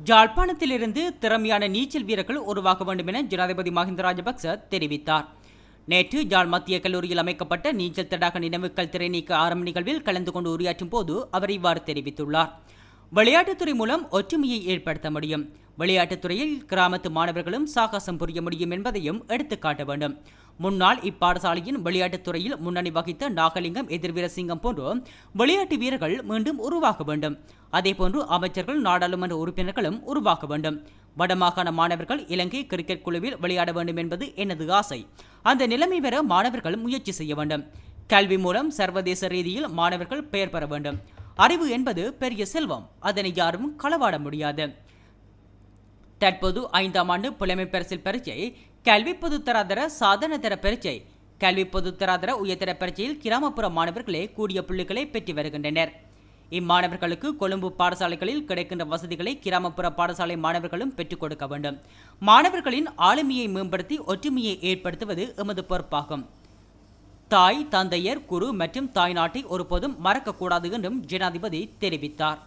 ஜாழ்ப்பாணத்திலிருந்து திறமையான நீச்சல் வீரர்கள் உருவாக வேண்டும் என ஜனாதிபதி மஹிந்த ராஜபக்ச தெரிவித்தார். நேற்று ஜாழ் மத்திய கல்லூரியில் அமைக்கப்பட்ட நீச்சல் தடாக நினைவுக்கள் திரை நீக்க ஆரம்ப நிகழ்வில் கலந்து கொண்டு உரையாற்றும் போது அவர் இவ்வாறு தெரிவித்துள்ளார். விளையாட்டுத்துறை மூலம் ஒற்றுமையை ஏற்படுத்த முடியும். விளையாட்டுத்துறையில் கிராமத்து மாணவர்களும் சாகசம் புரிய முடியும் என்பதையும் எடுத்துக்காட்ட வேண்டும். முன்னாள் இப்பாடசாலையின் விளையாட்டுத் துறையில் முன்னணி வகித்த நாகலிங்கம் எதிர்வீரசிங்கம் போன்றும் விளையாட்டு வீரர்கள் மீண்டும் உருவாக வேண்டும். அதேபோன்று அமைச்சர்கள் நாடாளுமன்ற உறுப்பினர்களும் உருவாக்க வேண்டும். வடமாகாண மாணவர்கள் இலங்கை கிரிக்கெட் குழுவில் விளையாட வேண்டும் என்பது எனது ஆசை. அந்த நிலைமை பெற மாணவர்கள் முயற்சி செய்ய வேண்டும். கல்வி மூலம் சர்வதேச ரீதியில் மாணவர்கள் பெயர் பெற வேண்டும். அறிவு என்பது பெரிய செல்வம். அதனை யாரும் களவாட முடியாது. தற்போது ஐந்தாம் ஆண்டு புலமை பரிசில் பரீட்சை கல்வி பொதுத்தராதர சாதனதர பரீட்சை கல்வி பொதுத்தராதர உயர்தர பரீட்சையில் கிராமப்புற மாணவர்களே கூடிய புள்ளிகளை பெற்று வருகின்றனர். இம்மாணவர்களுக்கு கொழும்பு பாடசாலைகளில் கிடைக்கின்ற வசதிகளை கிராமப்புற பாடசாலை மாணவர்களும் பெற்றுக் கொடுக்க வேண்டும். மாணவர்களின் ஆளுமையை மேம்படுத்தி ஒற்றுமையை ஏற்படுத்துவது எமது பொறுப்பாகும். தாய் தந்தையர் குரு மற்றும் தாய் நாட்டை ஒருபோதும் மறக்கக்கூடாது என்றும் ஜனாதிபதி தெரிவித்தார்.